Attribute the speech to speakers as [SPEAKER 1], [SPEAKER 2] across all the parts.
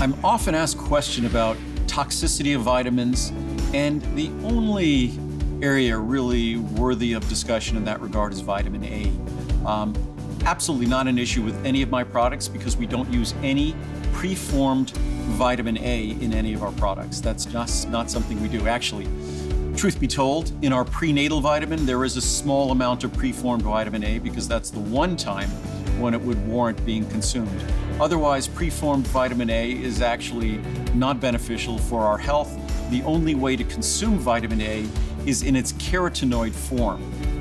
[SPEAKER 1] I'm often asked question about toxicity of vitamins, and the only area really worthy of discussion in that regard is vitamin A. Um, absolutely not an issue with any of my products because we don't use any preformed vitamin A in any of our products. That's just not something we do. Actually, truth be told, in our prenatal vitamin, there is a small amount of preformed vitamin A because that's the one time when it would warrant being consumed. Otherwise, preformed vitamin A is actually not beneficial for our health. The only way to consume vitamin A is in its carotenoid form,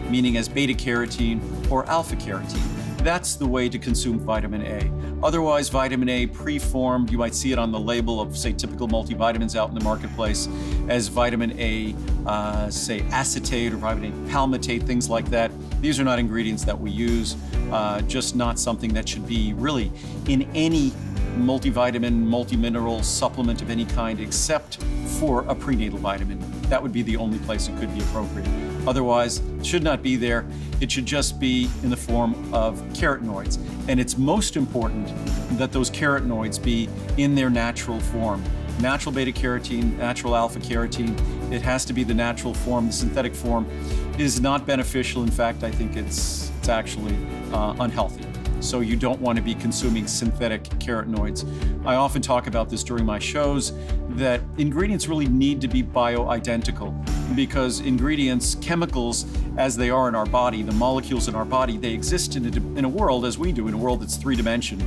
[SPEAKER 1] meaning as beta carotene or alpha carotene. That's the way to consume vitamin A. Otherwise, vitamin A preformed, you might see it on the label of, say, typical multivitamins out in the marketplace as vitamin A, uh, say, acetate or vitamin A palmitate, things like that. These are not ingredients that we use, uh, just not something that should be really in any multivitamin, multimineral supplement of any kind except for a prenatal vitamin. That would be the only place it could be appropriate. Otherwise, it should not be there. It should just be in the form of carotenoids. And it's most important that those carotenoids be in their natural form. Natural beta carotene, natural alpha carotene, it has to be the natural form. The synthetic form is not beneficial. In fact, I think it's, it's actually uh, unhealthy so you don't want to be consuming synthetic carotenoids. I often talk about this during my shows that ingredients really need to be bioidentical because ingredients, chemicals, as they are in our body, the molecules in our body, they exist in a, in a world as we do, in a world that's three dimensional.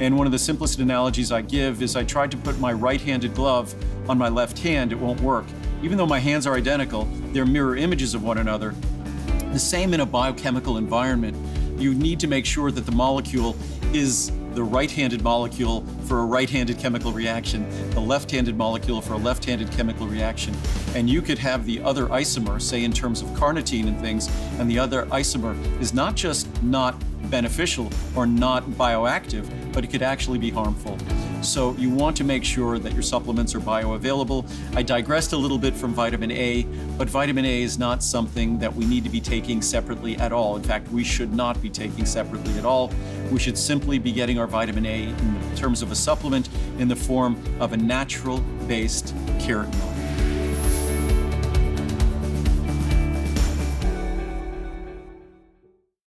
[SPEAKER 1] And one of the simplest analogies I give is I tried to put my right handed glove on my left hand, it won't work. Even though my hands are identical, they're mirror images of one another. The same in a biochemical environment you need to make sure that the molecule is the right-handed molecule for a right-handed chemical reaction, the left-handed molecule for a left-handed chemical reaction. And you could have the other isomer, say in terms of carnitine and things, and the other isomer is not just not beneficial or not bioactive, but it could actually be harmful. So you want to make sure that your supplements are bioavailable. I digressed a little bit from vitamin A, but vitamin A is not something that we need to be taking separately at all. In fact, we should not be taking separately at all. We should simply be getting our vitamin A in terms of a supplement in the form of a natural based carotenoid.